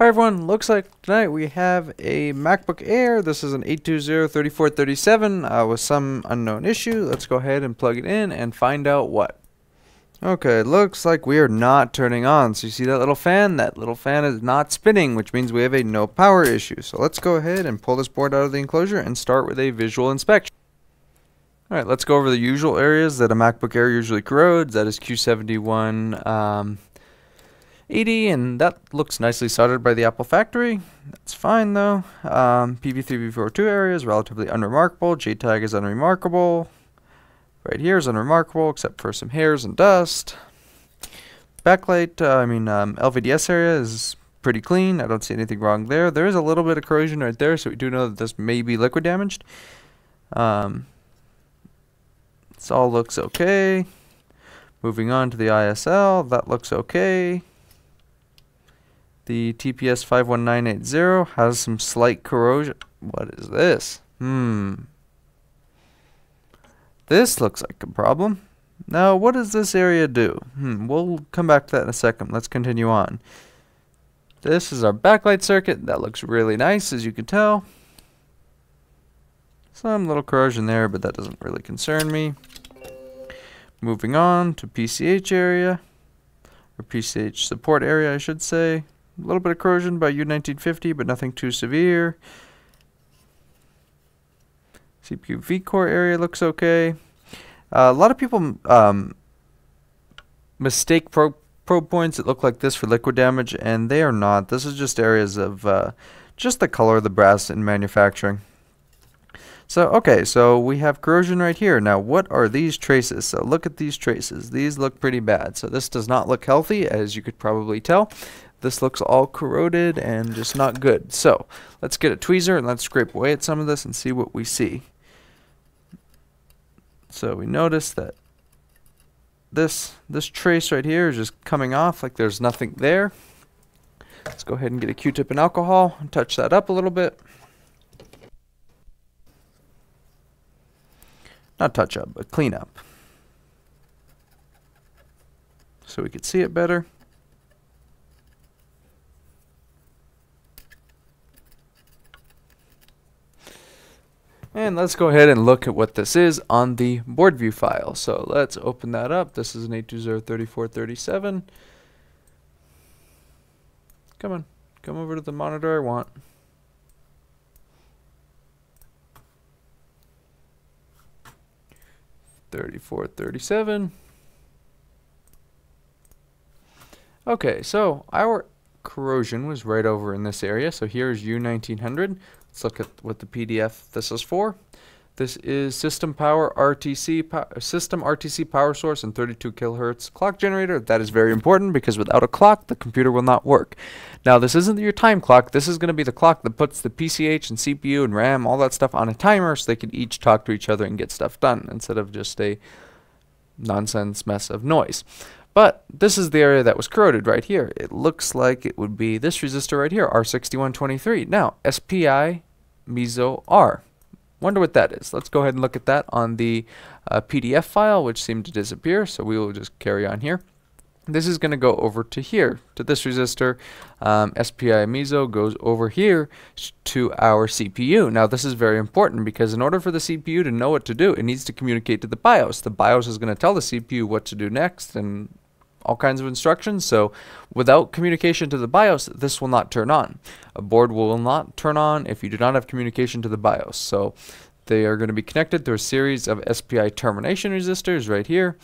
Hi everyone, looks like tonight we have a MacBook Air. This is an 820-3437 uh, with some unknown issue. Let's go ahead and plug it in and find out what. Okay, looks like we are not turning on. So you see that little fan? That little fan is not spinning, which means we have a no power issue. So let's go ahead and pull this board out of the enclosure and start with a visual inspection. Alright, let's go over the usual areas that a MacBook Air usually corrodes. That is Q71, um, 80 and that looks nicely soldered by the Apple factory. That's fine though. Um, PV3, area is relatively unremarkable. JTAG is unremarkable. Right here is unremarkable except for some hairs and dust. Backlight, uh, I mean um, LVDS area is pretty clean. I don't see anything wrong there. There is a little bit of corrosion right there so we do know that this may be liquid damaged. Um, this all looks okay. Moving on to the ISL, that looks okay. The TPS 51980 has some slight corrosion. What is this? Hmm. This looks like a problem. Now, what does this area do? Hmm, we'll come back to that in a second. Let's continue on. This is our backlight circuit. That looks really nice, as you can tell. Some little corrosion there, but that doesn't really concern me. Moving on to PCH area, or PCH support area, I should say. A little bit of corrosion by U1950, but nothing too severe. CPU V-core area looks okay. Uh, a lot of people um, mistake probe, probe points that look like this for liquid damage, and they are not. This is just areas of uh, just the color of the brass in manufacturing. So, okay, so we have corrosion right here. Now, what are these traces? So look at these traces. These look pretty bad. So this does not look healthy, as you could probably tell. This looks all corroded and just not good. So let's get a tweezer and let's scrape away at some of this and see what we see. So we notice that this this trace right here is just coming off like there's nothing there. Let's go ahead and get a Q-tip and alcohol and touch that up a little bit. Not touch up, but clean up. So we could see it better. And let's go ahead and look at what this is on the board view file. So let's open that up. This is an 820-3437. Come on, come over to the monitor I want. Thirty-four, thirty-seven. Okay, so our corrosion was right over in this area. So here's U1900. Let's look at what the PDF this is for. This is system power RTC system RTC power source and 32 kilohertz clock generator. That is very important because without a clock, the computer will not work. Now, this isn't your time clock. This is going to be the clock that puts the PCH and CPU and RAM, all that stuff on a timer so they can each talk to each other and get stuff done instead of just a nonsense mess of noise. But this is the area that was corroded right here. It looks like it would be this resistor right here, R6123. Now, SPI MISO R. Wonder what that is. Let's go ahead and look at that on the uh, PDF file, which seemed to disappear, so we will just carry on here. This is going to go over to here, to this resistor. Um, SPI MISO goes over here to our CPU. Now, this is very important because in order for the CPU to know what to do, it needs to communicate to the BIOS. The BIOS is going to tell the CPU what to do next and all kinds of instructions. So without communication to the BIOS, this will not turn on. A board will not turn on if you do not have communication to the BIOS. So they are going to be connected through a series of SPI termination resistors right here.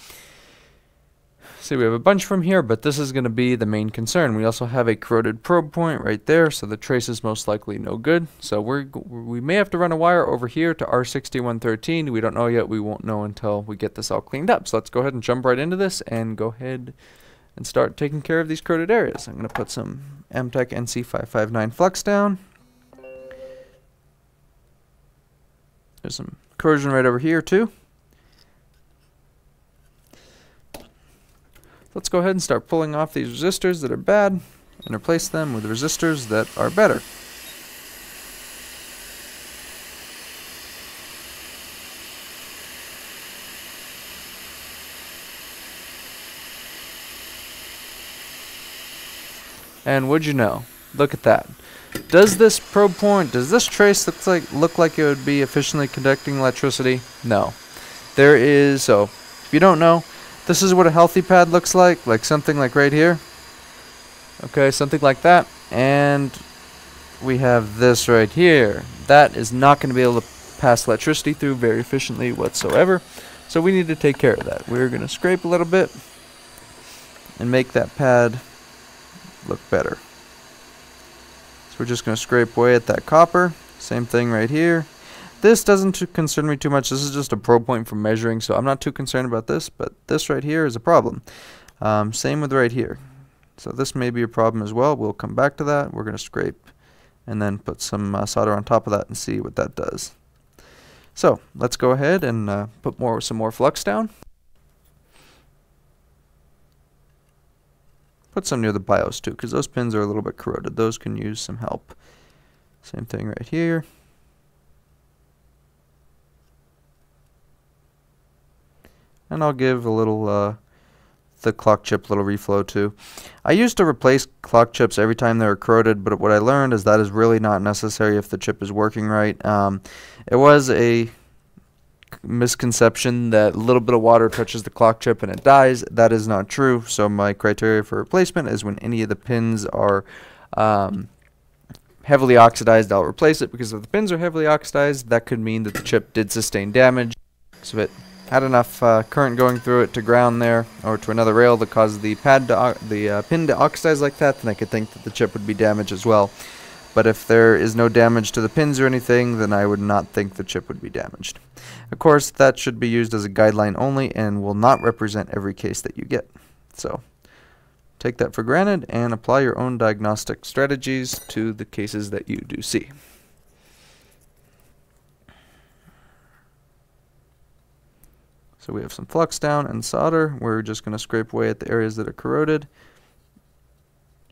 See, we have a bunch from here, but this is going to be the main concern. We also have a corroded probe point right there, so the trace is most likely no good. So we we may have to run a wire over here to R6113. We don't know yet. We won't know until we get this all cleaned up. So let's go ahead and jump right into this and go ahead and start taking care of these corroded areas. I'm going to put some Amtech NC559 flux down. There's some corrosion right over here too. Let's go ahead and start pulling off these resistors that are bad and replace them with resistors that are better. And would you know, look at that. Does this probe point, does this trace look like look like it would be efficiently conducting electricity? No. There is, so if you don't know, this is what a healthy pad looks like, like something like right here. Okay, something like that. And we have this right here. That is not going to be able to pass electricity through very efficiently whatsoever. So we need to take care of that. We're going to scrape a little bit and make that pad look better. So we're just going to scrape away at that copper. Same thing right here. This doesn't concern me too much. This is just a probe point for measuring, so I'm not too concerned about this, but this right here is a problem. Um, same with right here. So this may be a problem as well. We'll come back to that. We're going to scrape and then put some uh, solder on top of that and see what that does. So let's go ahead and uh, put more some more flux down. Put some near the BIOS too, because those pins are a little bit corroded. Those can use some help. Same thing right here. And I'll give a little uh, the clock chip little reflow too. I used to replace clock chips every time they were corroded, but what I learned is that is really not necessary if the chip is working right. Um, it was a misconception that a little bit of water touches the clock chip and it dies. That is not true. So my criteria for replacement is when any of the pins are um, heavily oxidized, I'll replace it because if the pins are heavily oxidized, that could mean that the chip did sustain damage. So it had enough uh, current going through it to ground there or to another rail that caused the pad to the uh, pin to oxidize like that, then I could think that the chip would be damaged as well. But if there is no damage to the pins or anything, then I would not think the chip would be damaged. Of course, that should be used as a guideline only and will not represent every case that you get. So, take that for granted and apply your own diagnostic strategies to the cases that you do see. So we have some flux down and solder. We're just going to scrape away at the areas that are corroded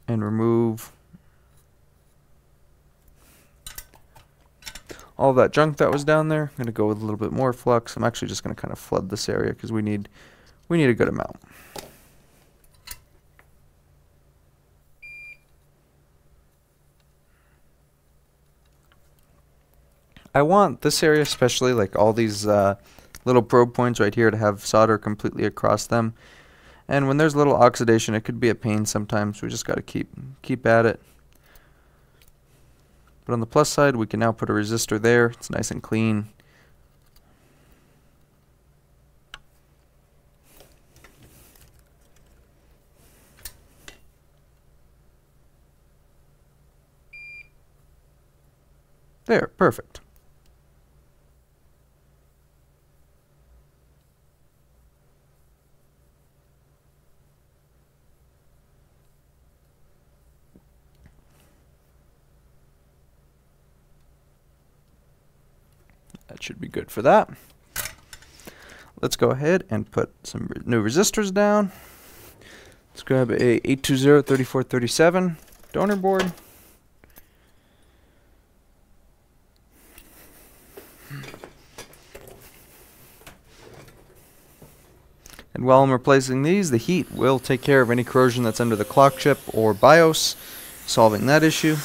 and remove all that junk that was down there. I'm going to go with a little bit more flux. I'm actually just going to kind of flood this area because we need we need a good amount. I want this area especially, like all these uh, little probe points right here to have solder completely across them. And when there's little oxidation, it could be a pain sometimes. We just got to keep keep at it. But on the plus side, we can now put a resistor there. It's nice and clean. There, perfect. That should be good for that. Let's go ahead and put some new resistors down. Let's grab a 820-3437 donor board. And while I'm replacing these, the heat will take care of any corrosion that's under the clock chip or BIOS, solving that issue.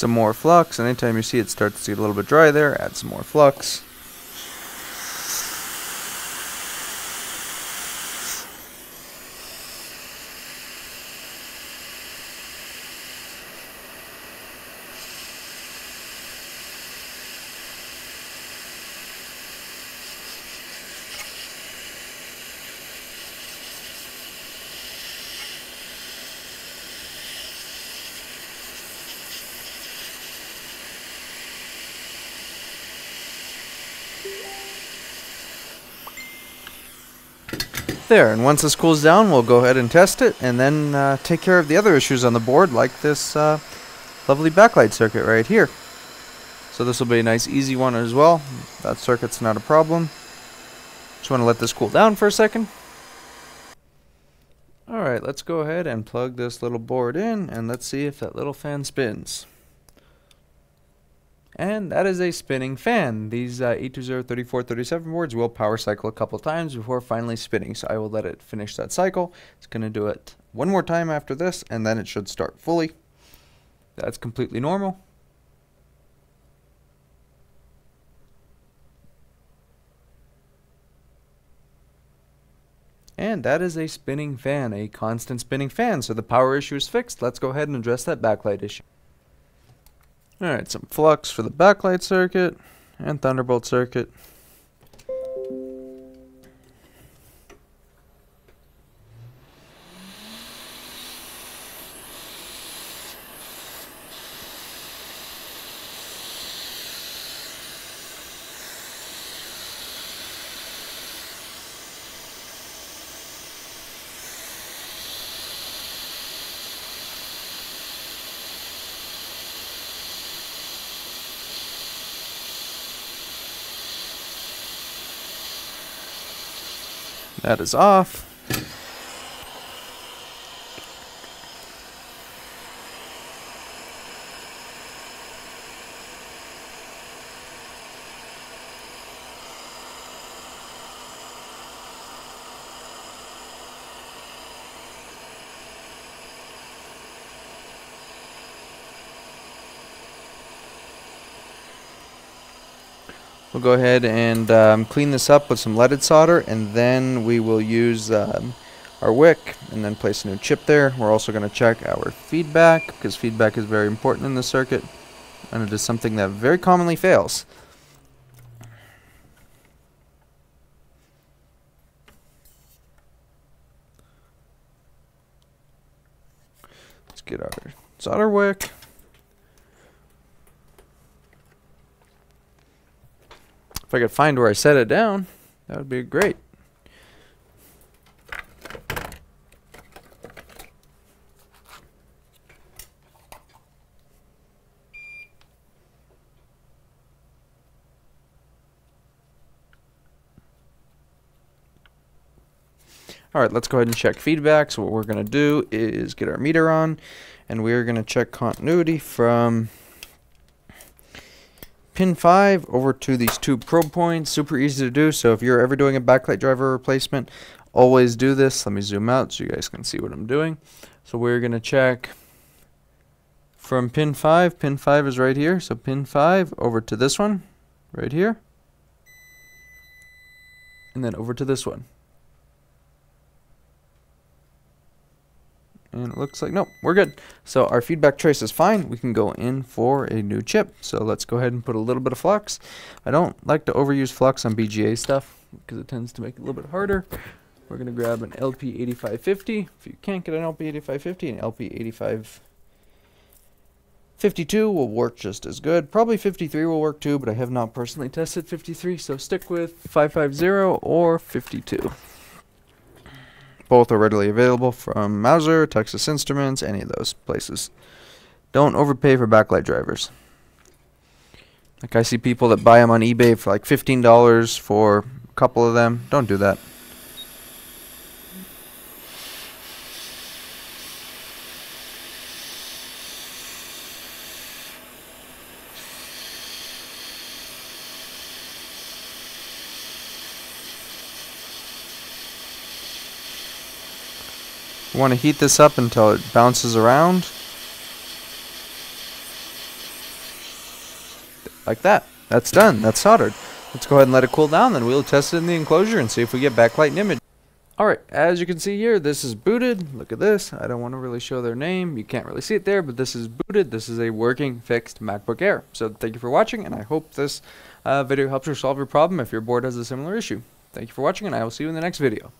Some more flux, and anytime you see it starts to get a little bit dry there, add some more flux. There, and once this cools down, we'll go ahead and test it, and then uh, take care of the other issues on the board, like this uh, lovely backlight circuit right here. So this will be a nice easy one as well. That circuit's not a problem. Just want to let this cool down for a second. Alright, let's go ahead and plug this little board in, and let's see if that little fan spins. And that is a spinning fan. These uh, 820-3437 boards will power cycle a couple times before finally spinning. So I will let it finish that cycle. It's going to do it one more time after this, and then it should start fully. That's completely normal. And that is a spinning fan, a constant spinning fan. So the power issue is fixed. Let's go ahead and address that backlight issue. Alright, some flux for the backlight circuit and Thunderbolt circuit. That is off. We'll go ahead and um, clean this up with some leaded solder and then we will use um, our wick and then place a new chip there. We're also going to check our feedback because feedback is very important in the circuit and it is something that very commonly fails. Let's get our solder wick. If I could find where I set it down, that would be great. All right, let's go ahead and check feedback. So what we're going to do is get our meter on, and we're going to check continuity from pin 5 over to these two probe points. Super easy to do. So if you're ever doing a backlight driver replacement, always do this. Let me zoom out so you guys can see what I'm doing. So we're going to check from pin 5. Pin 5 is right here. So pin 5 over to this one right here. And then over to this one. And it looks like, nope, we're good. So our feedback trace is fine. We can go in for a new chip. So let's go ahead and put a little bit of flux. I don't like to overuse flux on BGA stuff because it tends to make it a little bit harder. We're going to grab an LP8550. If you can't get an LP8550, an LP8552 will work just as good. Probably 53 will work too, but I have not personally tested 53, so stick with 550 or 52. Both are readily available from Mouser, Texas Instruments, any of those places. Don't overpay for backlight drivers. Like I see people that buy them on eBay for like $15 for a couple of them. Don't do that. Want to heat this up until it bounces around. Like that. That's done. That's soldered. Let's go ahead and let it cool down, then we'll test it in the enclosure and see if we get backlight and image. Alright, as you can see here, this is booted. Look at this. I don't want to really show their name. You can't really see it there, but this is booted. This is a working, fixed MacBook Air. So thank you for watching, and I hope this uh, video helps you solve your problem if your board has a similar issue. Thank you for watching, and I will see you in the next video.